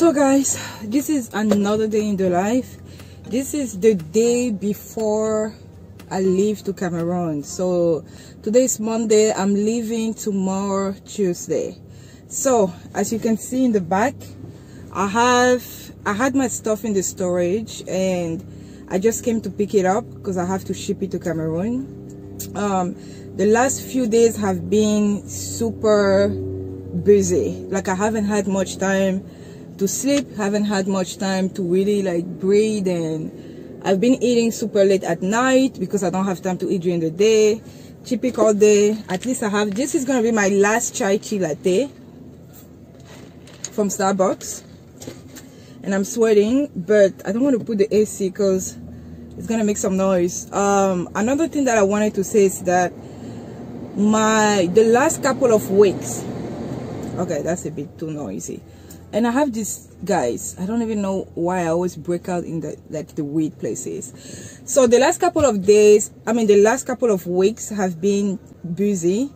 so guys this is another day in the life. This is the day before i leave to cameroon. So today is monday. I'm leaving tomorrow tuesday. So as you can see in the back i have i had my stuff in the storage and i just came to pick it up because i have to ship it to cameroon. Um the last few days have been super busy. Like i haven't had much time to sleep haven't had much time to really like breathe and I've been eating super late at night because I don't have time to eat during the day. Chippy all day. At least I have this is gonna be my last chai tea latte from Starbucks. And I'm sweating but I don't want to put the AC because it's gonna make some noise. Um, another thing that I wanted to say is that my the last couple of weeks okay that's a bit too noisy and i have these guys i don't even know why i always break out in the like the weird places. So the last couple of days i mean the last couple of weeks have been busy.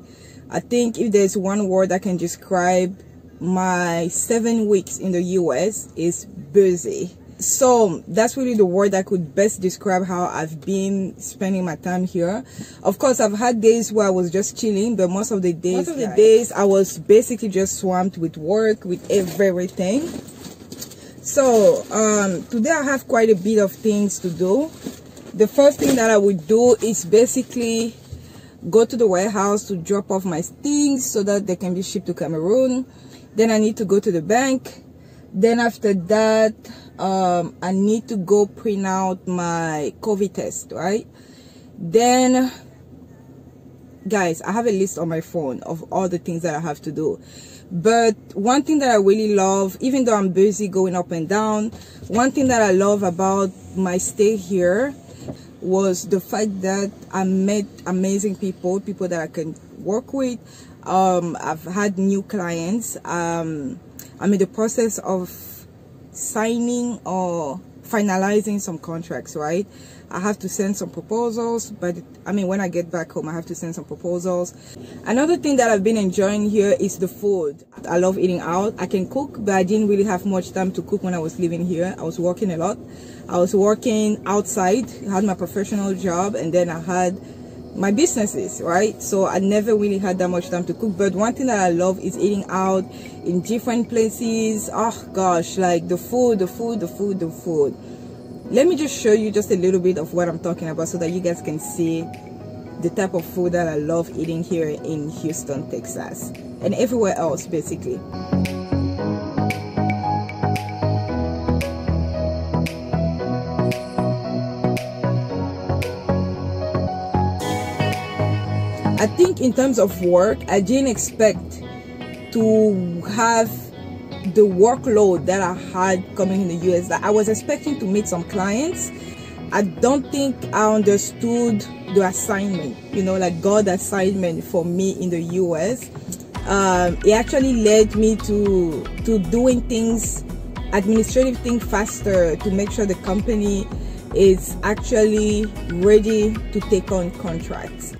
I think if there's one word i can describe my seven weeks in the us is busy so that's really the word that could best describe how I've been spending my time here. Of course, I've had days where I was just chilling, but most of the days, most of the days I was basically just swamped with work, with everything. So um, today I have quite a bit of things to do. The first thing that I would do is basically go to the warehouse to drop off my things so that they can be shipped to Cameroon. Then I need to go to the bank. Then after that, um, I need to go print out my COVID test, right? Then, guys, I have a list on my phone of all the things that I have to do. But one thing that I really love, even though I'm busy going up and down, one thing that I love about my stay here was the fact that I met amazing people, people that I can work with. Um, I've had new clients. Um, I'm in the process of signing or finalizing some contracts, right? I have to send some proposals, but I mean, when I get back home, I have to send some proposals. Another thing that I've been enjoying here is the food. I love eating out. I can cook, but I didn't really have much time to cook when I was living here. I was working a lot. I was working outside, had my professional job, and then I had my businesses right? So i never really had that much time to cook. But one thing that i love is eating out in different places. Oh gosh like the food the food the food the food. Let me just show you just a little bit of what i'm talking about so that you guys can see the type of food that i love eating here in houston texas and everywhere else basically I think in terms of work, I didn't expect to have the workload that I had coming in the US. I was expecting to meet some clients. I don't think I understood the assignment, you know, like God assignment for me in the US. Um, it actually led me to to doing things, administrative things faster to make sure the company is actually ready to take on contracts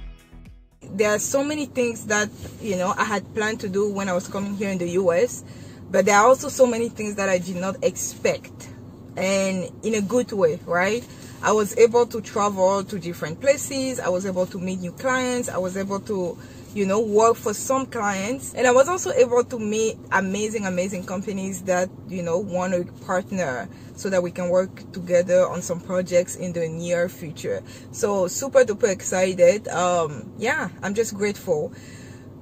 there are so many things that you know I had planned to do when I was coming here in the US but there are also so many things that I did not expect and in a good way right I was able to travel to different places. I was able to meet new clients. I was able to you know work for some clients. And i was also able to meet amazing amazing companies that you know want to partner so that we can work together on some projects in the near future. So super duper excited. Um yeah i'm just grateful.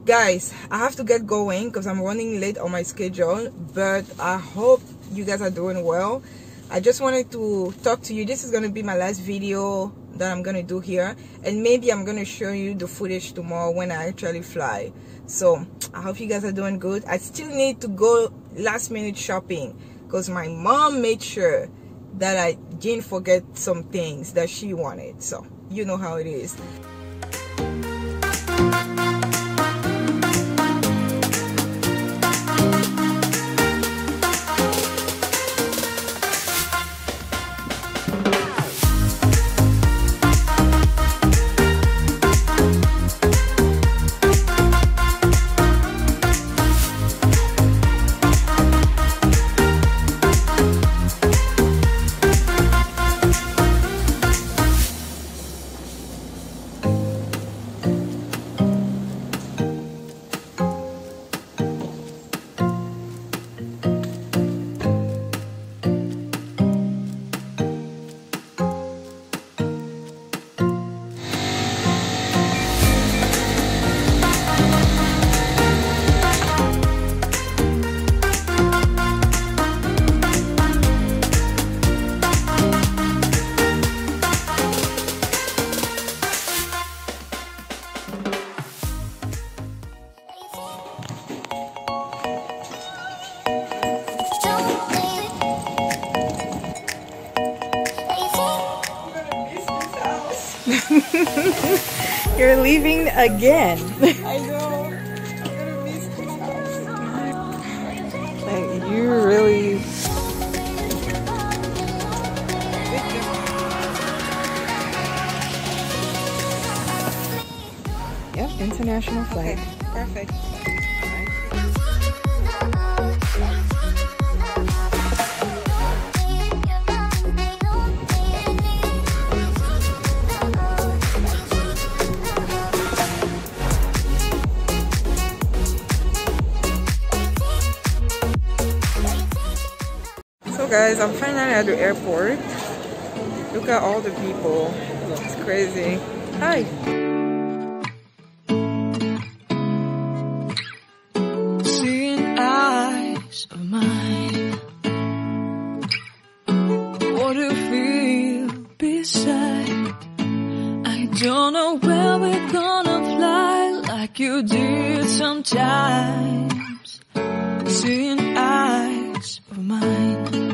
Guys i have to get going because i'm running late on my schedule but i hope you guys are doing well i just wanted to talk to you. This is going to be my last video that I'm gonna do here and maybe I'm gonna show you the footage tomorrow when I actually fly. So I hope you guys are doing good. I still need to go last minute shopping because my mom made sure that I didn't forget some things that she wanted. So you know how it is You're leaving again. I know. I'm gonna miss this like you really Yep, international flight. Okay, perfect. Guys, I'm finally at the airport. Look at all the people. It's crazy. Hi. Seeing eyes of mine. What do you feel beside? I don't know where we're gonna fly like you did sometimes. Seeing eyes of mine.